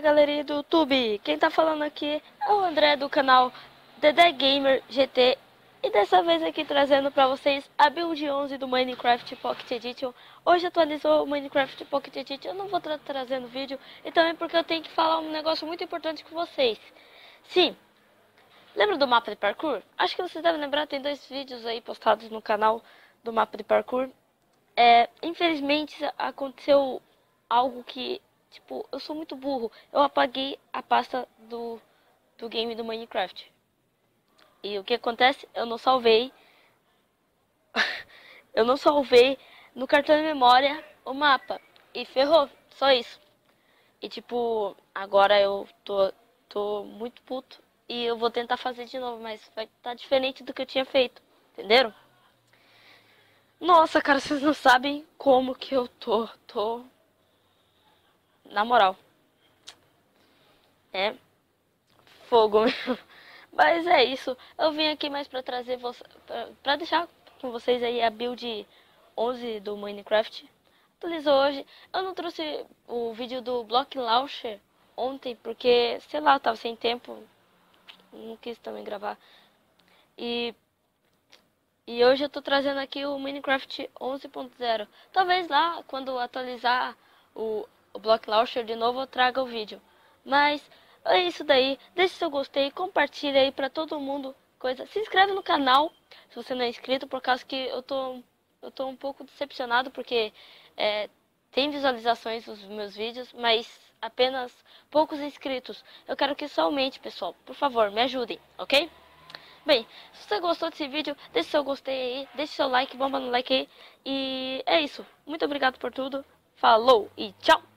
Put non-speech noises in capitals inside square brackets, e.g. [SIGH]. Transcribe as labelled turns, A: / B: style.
A: galerinha do YouTube, quem tá falando aqui é o André do canal Dedé Gamer GT e dessa vez aqui trazendo pra vocês a build 11 do Minecraft Pocket Edition. Hoje atualizou o Minecraft Pocket Edition, eu não vou tra trazendo vídeo e também porque eu tenho que falar um negócio muito importante com vocês. Sim, lembra do mapa de parkour? Acho que vocês devem lembrar, tem dois vídeos aí postados no canal do mapa de parkour. É, infelizmente aconteceu algo que Tipo, eu sou muito burro. Eu apaguei a pasta do, do game do Minecraft. E o que acontece? Eu não salvei. [LAUGHS] eu não salvei no cartão de memória o mapa. E ferrou. Só isso. E tipo, agora eu tô, tô muito puto. E eu vou tentar fazer de novo, mas vai estar tá diferente do que eu tinha feito. Entenderam? Nossa, cara, vocês não sabem como que eu tô. Tô na moral. É fogo mesmo. [LAUGHS] Mas é isso. Eu vim aqui mais pra trazer você. Pra, pra deixar com vocês aí a build 11 do Minecraft. Atualizou hoje. Eu não trouxe o vídeo do Block Launcher ontem porque, sei lá, eu tava sem tempo. Não quis também gravar. E e hoje eu tô trazendo aqui o Minecraft 11.0. Talvez lá, quando atualizar o o Block Launcher de novo, eu trago o vídeo. Mas é isso daí. Deixe seu gostei, compartilha aí pra todo mundo. Coisa. Se inscreve no canal se você não é inscrito, por causa que eu tô, eu tô um pouco decepcionado porque é, tem visualizações nos meus vídeos, mas apenas poucos inscritos. Eu quero que isso aumente, pessoal. Por favor, me ajudem, ok? Bem, se você gostou desse vídeo, deixe seu gostei aí, deixe seu like, bomba no like aí. E é isso. Muito obrigado por tudo. Falou e tchau!